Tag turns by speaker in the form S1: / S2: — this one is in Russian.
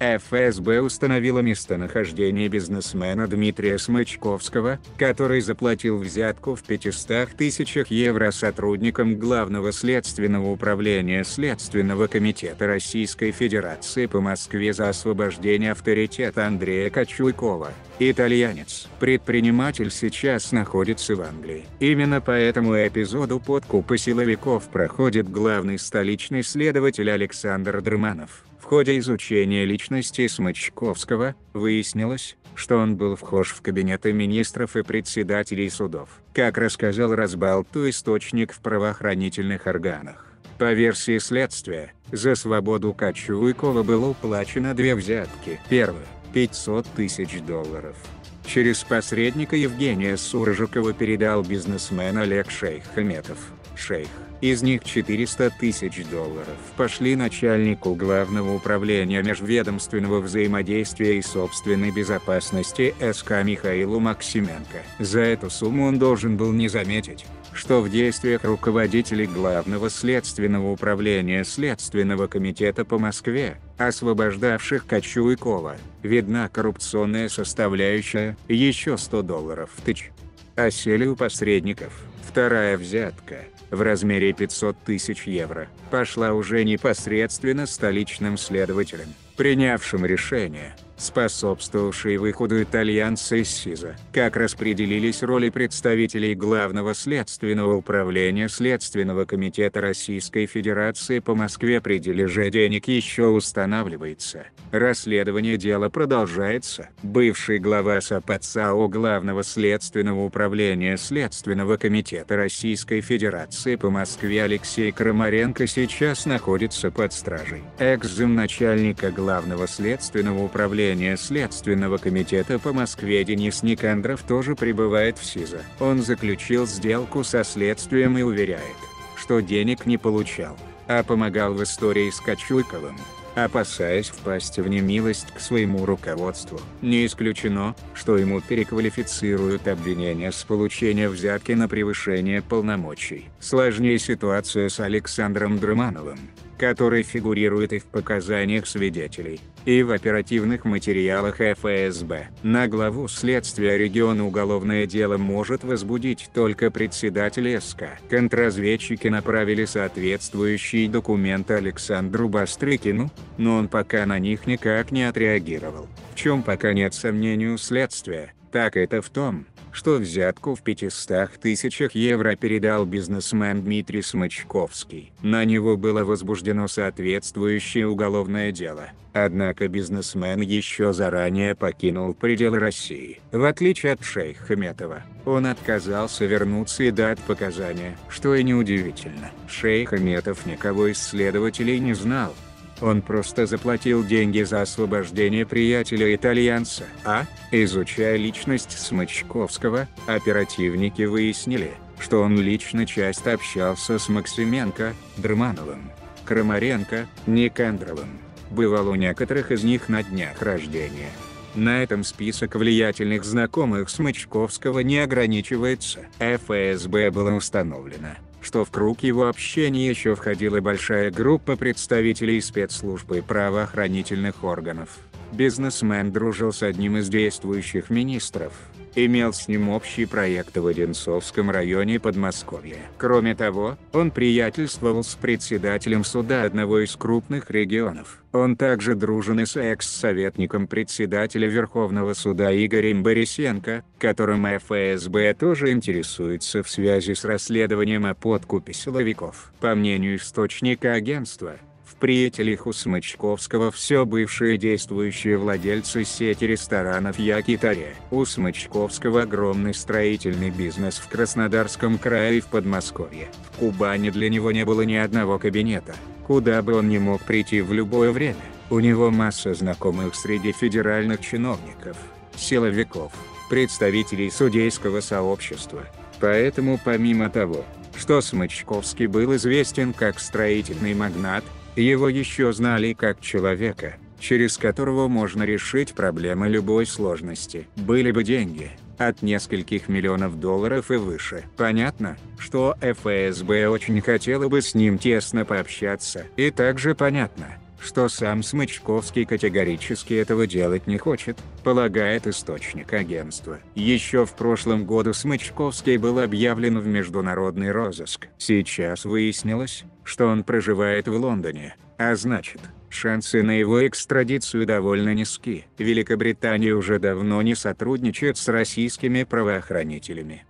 S1: ФСБ установила местонахождение бизнесмена Дмитрия Смычковского, который заплатил взятку в 500 тысячах евро сотрудникам Главного следственного управления Следственного комитета Российской Федерации по Москве за освобождение авторитета Андрея Кочуйкова. Итальянец, предприниматель сейчас находится в Англии. Именно по этому эпизоду подкупа силовиков проходит главный столичный следователь Александр Дрманов ходе изучения личности Смычковского, выяснилось, что он был вхож в кабинеты министров и председателей судов, как рассказал Разбалту источник в правоохранительных органах. По версии следствия, за свободу Кочуйкова было уплачено две взятки. Первая – 500 тысяч долларов. Через посредника Евгения Суржикова передал бизнесмен Олег Шейхаметов. Шейх из них 400 тысяч долларов пошли начальнику Главного управления межведомственного взаимодействия и собственной безопасности СК Михаилу Максименко. За эту сумму он должен был не заметить, что в действиях руководителей Главного следственного управления Следственного комитета по Москве, освобождавших Кочуйкова, видна коррупционная составляющая, еще 100 долларов тысяч. Осели у посредников. Вторая взятка, в размере 500 тысяч евро, пошла уже непосредственно столичным следователям, принявшим решение, способствовавшие выходу итальянца из СИЗа. Как распределились роли представителей Главного следственного управления Следственного комитета Российской Федерации по Москве при дележе денег еще устанавливается. Расследование дела продолжается. Бывший глава САПЦАО Главного следственного управления Следственного комитета Российской Федерации по Москве Алексей Крамаренко сейчас находится под стражей. Экс-замначальника Главного следственного управления управления Следственного комитета по Москве Денис Никандров тоже пребывает в СИЗО. Он заключил сделку со следствием и уверяет, что денег не получал, а помогал в истории с Кочуйковым опасаясь впасть в немилость к своему руководству. Не исключено, что ему переквалифицируют обвинения с получения взятки на превышение полномочий. Сложнее ситуация с Александром Драмановым который фигурирует и в показаниях свидетелей, и в оперативных материалах ФСБ. На главу следствия региона уголовное дело может возбудить только председатель СК. Контрразведчики направили соответствующие документы Александру Бастрыкину, но он пока на них никак не отреагировал. В чем пока нет сомнений у следствия, так это в том, что взятку в 500 тысячах евро передал бизнесмен Дмитрий Смычковский. На него было возбуждено соответствующее уголовное дело. Однако бизнесмен еще заранее покинул пределы России. В отличие от шейха Метова, он отказался вернуться и дать показания, что и неудивительно. Шейх Метов никого из следователей не знал, он просто заплатил деньги за освобождение приятеля-итальянца. А, изучая личность Смычковского, оперативники выяснили, что он лично часто общался с Максименко, Дрмановым, Крамаренко, Никандровым. Бывал у некоторых из них на днях рождения. На этом список влиятельных знакомых Смычковского не ограничивается. ФСБ было установлено, что в круг его общения еще входила большая группа представителей спецслужб и правоохранительных органов. Бизнесмен дружил с одним из действующих министров, имел с ним общий проект в Одинцовском районе Подмосковья. Кроме того, он приятельствовал с председателем суда одного из крупных регионов. Он также дружен и с экс-советником председателя Верховного суда Игорем Борисенко, которым ФСБ тоже интересуется в связи с расследованием о подкупе силовиков. По мнению источника агентства, в приятелях у Смычковского все бывшие действующие владельцы сети ресторанов Якитаре. У Смычковского огромный строительный бизнес в Краснодарском крае и в Подмосковье. В Кубани для него не было ни одного кабинета, куда бы он не мог прийти в любое время. У него масса знакомых среди федеральных чиновников, силовиков, представителей судейского сообщества. Поэтому помимо того, что Смычковский был известен как строительный магнат, его еще знали как человека, через которого можно решить проблемы любой сложности. Были бы деньги, от нескольких миллионов долларов и выше. Понятно, что ФСБ очень хотела бы с ним тесно пообщаться. И также понятно, что сам Смычковский категорически этого делать не хочет, полагает источник агентства. Еще в прошлом году Смычковский был объявлен в международный розыск. Сейчас выяснилось, что он проживает в Лондоне, а значит, шансы на его экстрадицию довольно низки. Великобритания уже давно не сотрудничает с российскими правоохранителями.